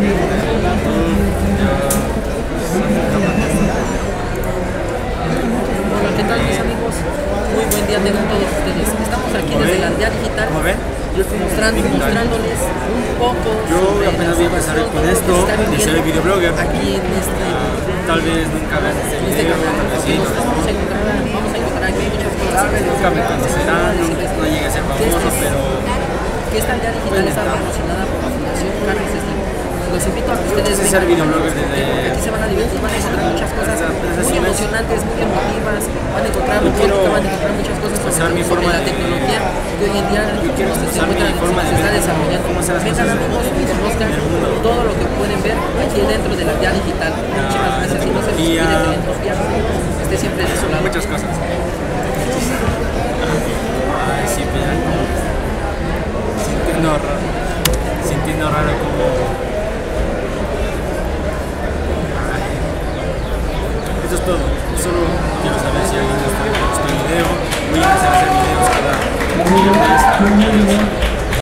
Hola, ¿qué tal mis amigos? Muy buen día tengan todos ustedes. Estamos aquí desde la aldea digital mostrando, mostrándoles un poco Yo apenas voy a empezar con esto y soy videoblogger. Aquí en este... Ah, tal vez nunca veas este, este video, sí. Vamos a encontrar, vamos a encontrar aquí muchas cosas. Tal vez nunca me conocerán, no llegue a ser famoso, pero... Que esta aldea digital está patrocinada por los invito a que ustedes Sí, vengan ser videoblogger porque desde- aquí se van a divertir, van a encontrar muchas cosas muy mes. emocionantes, muy emotivas, van a encontrar Yo quiero van a encontrar muchas cosas sobre, mi forma la de- tecnología que hoy en día yo quiero se usar mi forma se de está ver desarrollando. Vengan amigos y conozcan todo lo que pueden ver aquí dentro de la aldea digital. Muchísimas gracias y no se les olvide tecnología. del entusiasmo, esté siempre de su lado. muchas cosas. Ay, sí, pero sintiendo raro, sintiendo raro como solo quiero saber si alguien